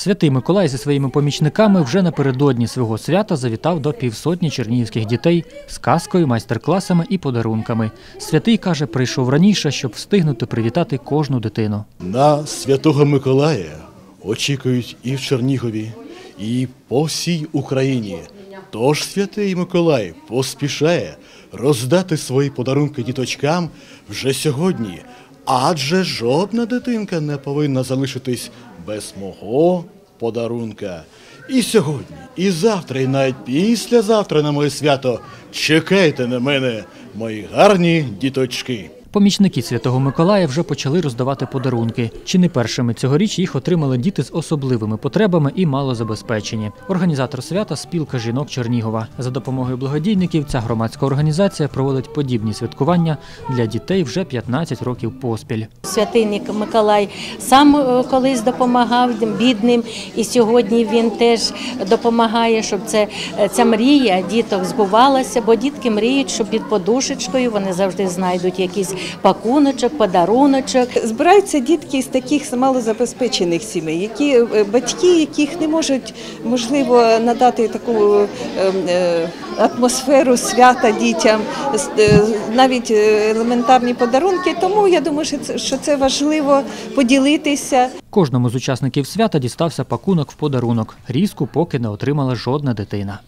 Святий Миколай зі своїми помічниками вже напередодні свого свята завітав до півсотні чернігівських дітей з казкою, майстер-класами і подарунками. Святий каже, прийшов раніше, щоб встигнути привітати кожну дитину. На Святого Миколая очікують і в Чернігові, і по всій Україні. Тож святий Миколай поспішає роздати свої подарунки діточкам вже сьогодні, адже жодна дитинка не повинна залишитись без мого подарунка. І сьогодні, і завтра, і навіть післязавтра на моє свято чекайте на мене, мої гарні діточки. Помічники Святого Миколая вже почали роздавати подарунки. Чи не першими цьогоріч їх отримали діти з особливими потребами і малозабезпечені. Організатор свята спілка жінок Чернігова. За допомогою благодійників ця громадська організація проводить подібні святкування для дітей вже 15 років поспіль. Святий Миколай сам е, колись допомагав бідним, і сьогодні він теж допомагає, щоб це, е, ця мрія діток збувалася, бо дітки мріють, що під подушечкою вони завжди знайдуть якийсь пакуночок, подаруночок. Збираються дітки з таких малозабезпечених сімей, які е, батьки, яких не можуть можливо надати таку е, е, атмосферу свята дітям, е, навіть елементарні подарунки. Тому я думаю, що це, що це важливо поділитися. Кожному з учасників свята дістався пакунок в подарунок. Різку поки не отримала жодна дитина.